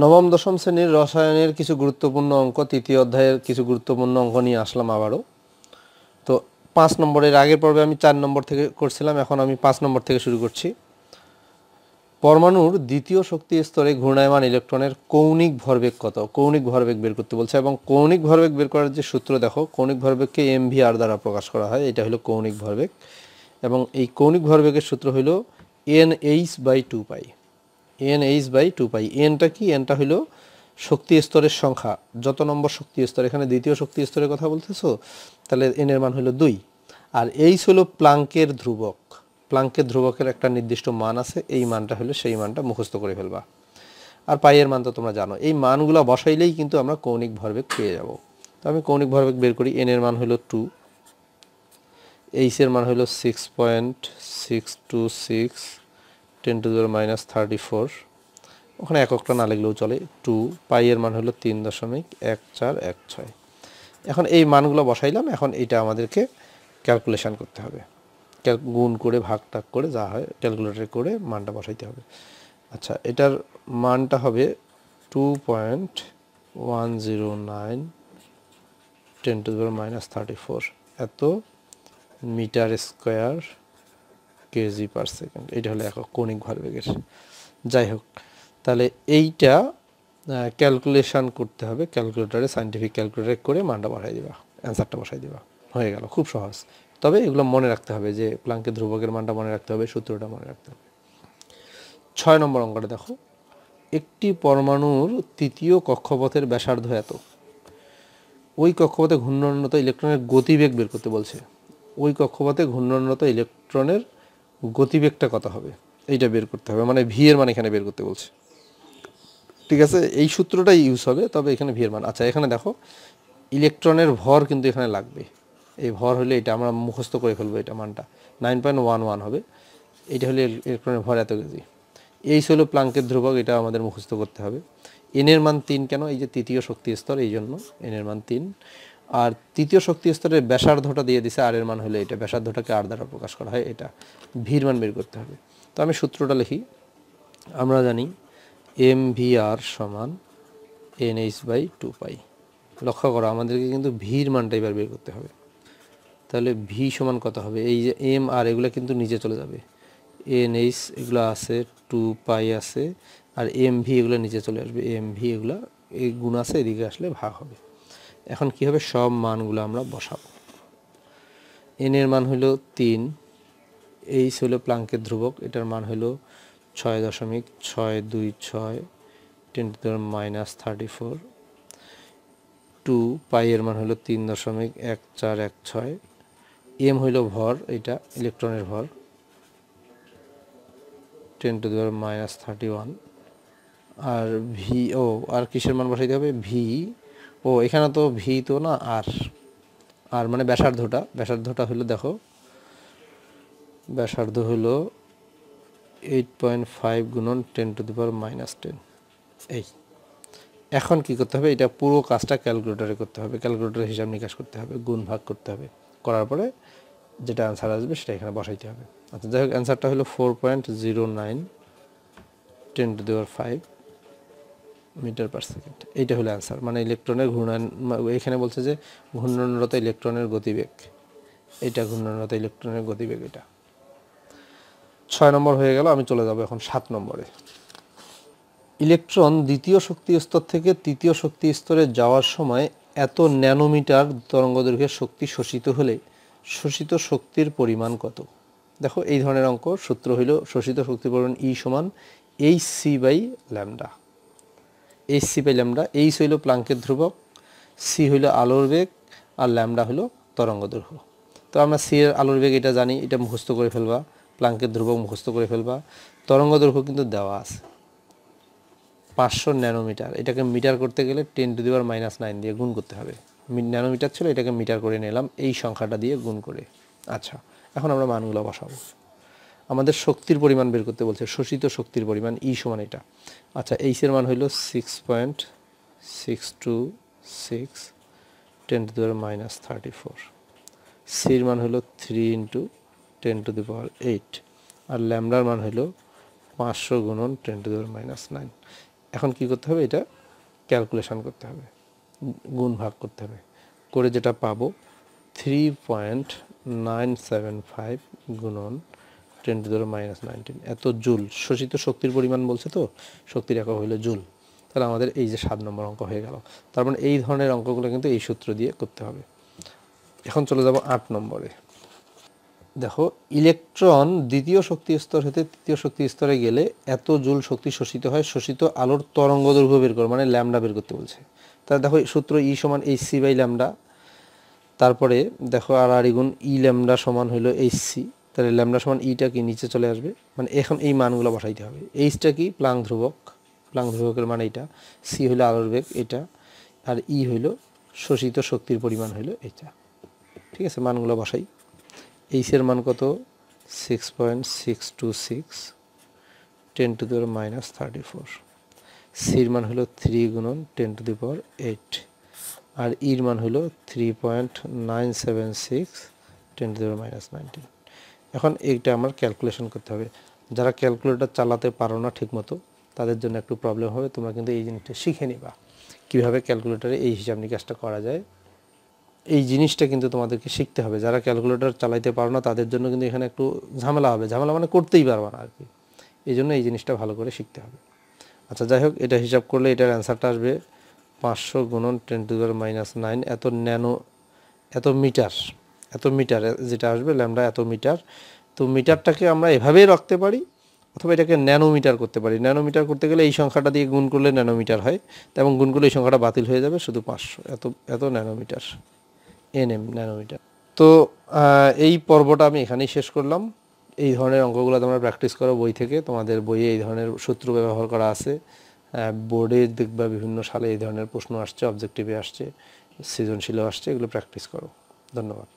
নবম, দশম শ্রেণির রসায়নের কিছু গুরুত্বপূর্ণ অঙ্ক, তৃতীয় অধ্যায়ের কিছু গুরুত্বপূর্ণ অঙ্ক নিয়ে আসলাম আবারও। তো পাঁচ নম্বরের আগের পর্বে আমি চার নম্বর থেকে করছিলাম, এখন আমি পাঁচ নম্বর থেকে শুরু করছি। পরমাণুর দ্বিতীয় শক্তি স্তরে ঘূর্ণায়মান ইলেকট্রনের কৌণিক ভরবেগ কত? কৌণিক ভরবেগ বের করতে বলছে এবং কৌণিক ভরবেগ বের করার যে সূত্র দেখো, কৌণিক ভরবেগকে এম ভি আর দ্বারা প্রকাশ করা হয়, এটা হলো কৌণিক ভরবেগ। এবং এই কৌণিক ভরবেগের সূত্র হলো N H by two pi. N H by two pi. এনটা কি? এনটা হলো শক্তি স্তরের সংখ্যা। যত নম্বর শক্তি স্তর, এখানে দ্বিতীয় শক্তি স্তরের কথা বলতেছো, তাহলে এন এর মান হলো দুই। আর এইচ হলো প্লাঙ্কের ধ্রুবক। প্লাঙ্কের ধ্রুবকের একটা নির্দিষ্ট মান আছে, এই মানটা হলো সেই মানটা মুখস্থ করে ফেলবা। আর পাইয়ের মান তো তোমরা জানো। এই মানগুলো বসাইলেই কিন্তু আমরা কৌণিক ভরবেগ পেয়ে যাব। তো আমি কৌণিক ভরবেগ বের করি, এন এর মান হলো টু। এইচের মান হলো six point six two six. Ten to zero minus thirty four. ওখানে এককটা না লিখলেও চলে, টু। পাইয়ের মান হলো তিন দশমিক এক চার এক ছয়। এখন এই মানগুলো বসাইলাম, এখন এটা আমাদেরকে ক্যালকুলেশান করতে হবে। গুণ করে, ভাগ টাগ করে যা হয় ক্যালকুলেটরে করে মানটা বসাইতে হবে। আচ্ছা এটার মানটা হবে two point one zero nine ten to minus thirty four. এত metre square KG per second এটা হলো একক কৌণিক ভরবেগের। যাই হোক, তাহলে এইটা ক্যালকুলেশন করতে হবে। ক্যালকুলেটরে সাইন্টিফিক ক্যালকুলেটর করে মানটা বসাই দিবা। অ্যান্সারটা বসাই দিবা। হয়ে গেল, খুব সহজ। তবে এগুলো মনে রাখতে হবে যে প্লাঙ্কের ধ্রুবকের মানটা মনে রাখতে হবে, সূত্রটা মনে রাখতে হবে। ছয় নম্বর অঙ্কটা দেখো। একটি পরমাণুর তৃতীয় কক্ষপথের ব্যাসার্ধ এত। ওই কক্ষপথে ঘূর্ণনরত ইলেকট্রনের গতিবেগ বের করতে বলছে। ওই কক্ষপথে ঘূর্ণনরত ইলেকট্রনের গতিবেগটা কত হবে? এইটা বের করতে হবে। মানে ভি এর মান এখানে বের করতে বলছে। ঠিক আছে? এই সূত্রটাই ইউজ হবে, তবে এখানে ভি এর মান। আচ্ছা এখানে দেখো, ইলেকট্রনের ভর কিন্তু এখানে লাগবে। এই ভর হলে এটা আমরা মুখস্থ করে ফেলব এটা মানটা। নাইন পয়েন্ট ওয়ান ওয়ান হবে। এটা হলে ইলেকট্রনের ভর এত কেজি। এইচ হলো প্লাঙ্কের ধ্রুবক, এটা আমাদের মুখস্থ করতে হবে। এনের মান তিন কেন? এই যে তৃতীয় শক্তি স্তর, এই জন্য এনের মান তিন। আর তৃতীয় শক্তি স্তরের ব্যাসার্ধটা দিয়ে দিছে, আর এর মান হলে এটা ব্যাসার্ধটাকে আর দ্বারা প্রকাশ করা হয়, এটা ভির মান বের করতে হবে। তো আমি সূত্রটা লিখি। আমরা জানি এম ভি আর সমান N H by two pi. লক্ষ্য করো, আমাদেরকে কিন্তু ভির মানটা এবার বের করতে হবে। তাহলে ভি সমান কত হবে? এই যে এম আর, এগুলো কিন্তু নিচে চলে যাবে। এন এইচ এগুলো আছে, টু পাই আছে, আর এম ভি এগুলো নিচে চলে আসবে। এম ভি এগুলো, এই গুণ আছে, এদিকে আসলে ভাগ হবে। এখন কি হবে? সব মানগুলো আমরা বসাবো। এন এর মান হলো তিন এইচ হলো প্লাঙ্কের ধ্রুবক, এটার মান হলো ছয় দশমিক ছয় দুই ছয় ten to minus thirty four two pi এর মান হলো তিন দশমিক এক চার এক ছয়। এম হইল ভর, এটা ইলেকট্রনের ভর। টেন টু দেওয়ার মাইনাস থার্টি ওয়ান আর ভি ও, আর কিসের মান বসাইতে হবে? ভি ও, এখানে তো ভি তো না আর আর মানে ব্যাসার্ধটা ব্যাসার্ধটা হলো দেখো, ব্যাসার্ধ হলো এইট পয়েন্ট ফাইভ গুণন ten to the power minus ten এই, এখন কি করতে হবে? এটা পুরো কাজটা ক্যালকুলেটরে করতে হবে। ক্যালকুলেটরে হিসাব নিকাশ করতে হবে, গুণ ভাগ করতে হবে। করার পরে যেটা অ্যান্সার আসবে সেটা এখানে বসাইতে হবে। আচ্ছা যাই হোক অ্যান্সারটা হলো four point zero nine ten to দেওয়ার ফাইভ মিটার পার সেকেন্ড এইটা হলো অ্যান্সার মানে ইলেকট্রনের ঘূর্ণায়ন এখানে বলছে যে ঘূর্ণনরত ইলেকট্রনের গতিবেগ। এটা ঘূর্ণনরত ইলেকট্রনের গতিবেগ এটা। ছয় নম্বর হয়ে গেল, আমি চলে যাব এখন সাত নম্বরে। ইলেকট্রন দ্বিতীয় শক্তি স্তর থেকে তৃতীয় শক্তি স্তরে যাওয়ার সময় এত ন্যানোমিটার তরঙ্গদৈর্ঘ্যের শক্তি শোষিত হলে শোষিত শক্তির পরিমাণ কত? দেখো, এই ধরনের অঙ্ক সূত্র হইল শোষিত শক্তির পরিমাণ ই সমান H C by lambda H C by lambda H হইল প্লাঙ্কের ধ্রুবক সি হইল আলোর বেগ, আর ল্যামডা হইল তরঙ্গ দৈর্ঘ্য তো আমরা সি এর আলোর বেগ এটা জানি, এটা মুখস্থ করে ফেলবা প্লাঙ্কের ধ্রুবক মুখস্থ করে ফেলবা। তরঙ্গ দৈর্ঘ্য কিন্তু দেওয়া আছে। পাঁচশো ন্যানোমিটার, এটাকে মিটার করতে গেলে টেন টু দিবার মাইনাস নাইন দিয়ে গুণ করতে হবে। ন্যানোমিটার ছিল, এটাকে মিটার করে নিলাম, এই সংখ্যাটা দিয়ে গুণ করে। আচ্ছা এখন আমরা মানগুলো বসাবো। আমাদের শক্তির পরিমাণ বের করতে বলছে, শোষিত শক্তির পরিমাণ ই সমান এটা। আচ্ছা এইচের মান হইল six point six two six ten to the minus thirty four সির মান হলো three into ten to the power eight আর ল্যামডার মান হলো পাঁচশো গুণন ten to the minus nine এখন কি করতে হবে এটা? ক্যালকুলেশন করতে হবে। গুণ ভাগ করতে হবে। করে যেটা পাবো three point nine seven five গুণন টেন টু ধরো মাইনাস নাইনটিন। এত জুল। শোষিত শক্তির পরিমাণ বলছে তো? শক্তির একক হইল জুল। তাহলে আমাদের এই যে সাত নম্বর অঙ্ক হয়ে গেল। তার মানে এই ধরনের অঙ্কগুলো কিন্তু এই সূত্র দিয়ে করতে হবে। এখন চলে যাব আট নম্বরে। দেখো, ইলেকট্রন দ্বিতীয় শক্তি স্তর হতে তৃতীয় শক্তি স্তরে গেলে এত জুল শক্তি শোষিত হয়, শোষিত আলোর তরঙ্গ দৈর্ঘ্য বের করো মানে ল্যামডা বের করতে বলছে। তাহলে দেখো সূত্র ই সমান এইচ সি বাই ল্যামডা। তারপরে দেখো, আর আর ই ল্যামডা সমান হলো এইচ সি তাহলে ল্যামডা সমান ইটা কি নিচে চলে আসবে? মানে এখন এই মানগুলো বসাইতে হবে। এইচটা কি? প্লাং ধ্রুবক। প্লাং ধ্রুবকের মানে এটা সি হলো আলোর বেগ এটা। আর ই হইল শোষিত শক্তির পরিমাণ হইল এটা। ঠিক আছে, মানগুলো বসাই। এইচের মান কত? Six point six two six ten to the minus thirty four সির মান হলো থ্রি গুণন ten to the power eight আর ইর মান হলো three point nine seven six ten to the minus nineteen এখন এইটা আমার ক্যালকুলেশন করতে হবে। যারা ক্যালকুলেটর চালাতে পারো না ঠিকমতো, তাদের জন্য একটু প্রবলেম হবে। তোমরা কিন্তু এই জিনিসটা শিখে নিবা। কীভাবে ক্যালকুলেটরে এই হিসাব নিকাশটা করা যায়? এই জিনিসটা কিন্তু তোমাদেরকে শিখতে হবে। যারা ক্যালকুলেটর চালাইতে পারো না, তাদের জন্য কিন্তু এখানে একটু ঝামেলা হবে। ঝামেলা মানে করতেই পারবে না আর কি এই জন্য এই জিনিসটা ভালো করে শিখতে হবে। আচ্ছা যাই হোক, এটা হিসাব করলে এটার অ্যান্সারটা আসবে পাঁচশো গুণন টেন টু মাইনাস নাইন এত ন্যানো, এত মিটার। এত মিটার যেটা আসবে ল্যামডা এত মিটার। তো মিটারটাকে আমরা এভাবেই রাখতে পারি অথবা এটাকে ন্যানোমিটার করতে পারি। ন্যানোমিটার করতে গেলে এই সংখ্যাটা দিয়ে গুণ করলে ন্যানোমিটার হয় এবং গুণ করলে এই সংখ্যাটা বাতিল হয়ে যাবে শুধু পাঁচশো। এত এত ন্যানোমিটার এন এম ন্যানোমিটার। তো এই পর্বটা আমি এখানেই শেষ করলাম। এই ধরনের অঙ্কগুলো তোমরা প্র্যাকটিস করো বই থেকে। তোমাদের বইয়ে এই ধরনের সূত্র ব্যবহার করা আছে। বোর্ডে দেখবা বিভিন্ন সালে এই ধরনের প্রশ্ন আসছে অবজেক্টিভে আসছে, সৃজনশীলও আসছে, এগুলো প্র্যাকটিস করো। ধন্যবাদ।